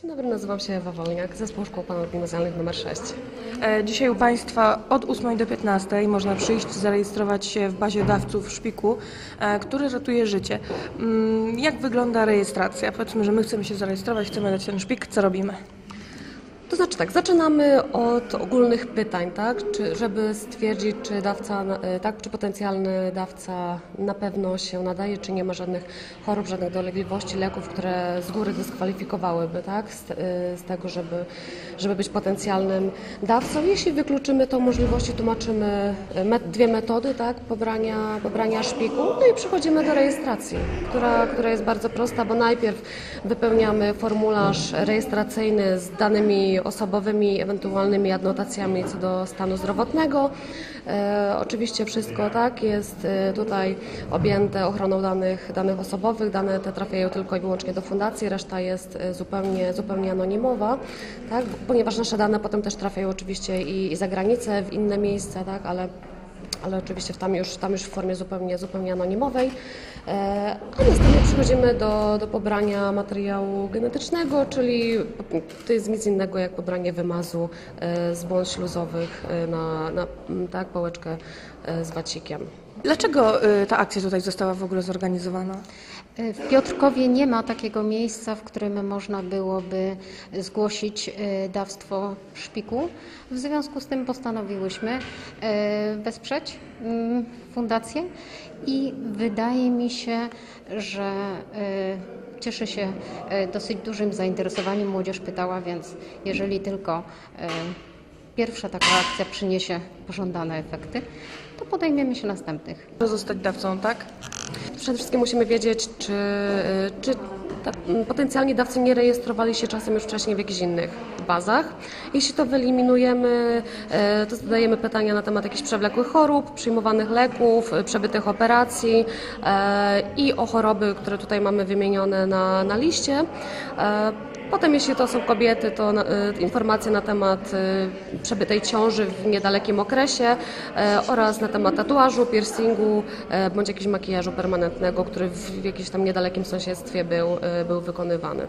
Dzień dobry, nazywam się Ewa Wolniak, Zespół Szkół Ponadgimnazjalnych nr 6. E, Dzisiaj u Państwa od 8 do 15 można przyjść, zarejestrować się w bazie dawców szpiku, e, który ratuje życie. Mm, Jak wygląda rejestracja? Powiedzmy, że my chcemy się zarejestrować, chcemy dać ten szpik, co robimy? To znaczy tak, zaczynamy od ogólnych pytań, tak? Czy, żeby stwierdzić, czy dawca, e, tak, czy potencjalny dawca na pewno się nadaje, czy nie ma żadnych chorób, żadnych dolegliwości, leków, które z góry dyskwalifikowałyby, tak? Z, e, z tego, żeby, żeby być potencjalnym dawcą. Jeśli wykluczymy tą możliwość, tłumaczymy e, met, dwie metody, tak? Pobrania, pobrania szpiku, no i przechodzimy do rejestracji, która, która jest bardzo prosta, bo najpierw wypełniamy formularz rejestracyjny z danymi osobowymi, ewentualnymi adnotacjami co do stanu zdrowotnego. E, oczywiście wszystko tak jest e, tutaj objęte ochroną danych, danych osobowych. Dane te trafiają tylko i wyłącznie do fundacji, reszta jest e, zupełnie, zupełnie anonimowa, tak? ponieważ nasze dane potem też trafiają oczywiście i, i za granicę, w inne miejsca, tak? ale ale oczywiście tam już, tam już w formie zupełnie, zupełnie anonimowej. E, A następnie przechodzimy do, do pobrania materiału genetycznego, czyli to jest nic innego jak pobranie wymazu e, z błąd śluzowych e, na, na tak, pałeczkę z wacikiem. Dlaczego ta akcja tutaj została w ogóle zorganizowana? W Piotrkowie nie ma takiego miejsca, w którym można byłoby zgłosić e, dawstwo szpiku. W związku z tym postanowiłyśmy e, wesprzeć mm, fundację i wydaje mi się, że e, cieszy się e, dosyć dużym zainteresowaniem. Młodzież pytała, więc jeżeli tylko e, pierwsza taka akcja przyniesie pożądane efekty, to podejmiemy się następnych. Zostać dawcą, tak? Przede wszystkim musimy wiedzieć, czy, czy ta, potencjalni dawcy nie rejestrowali się czasem już wcześniej w jakichś innych bazach. Jeśli to wyeliminujemy, e, to zadajemy pytania na temat jakichś przewlekłych chorób, przyjmowanych leków, e, przebytych operacji i o choroby, które tutaj mamy wymienione na, na liście. Potem, jeśli to są kobiety, to e, informacje na temat e, przebytej ciąży w niedalekim okresie e, oraz na temat tatuażu, piercingu bądź jakiegoś makijażu permanentnego, który w, jakimś tam niedalekim sąsiedztwie był, był wykonywany.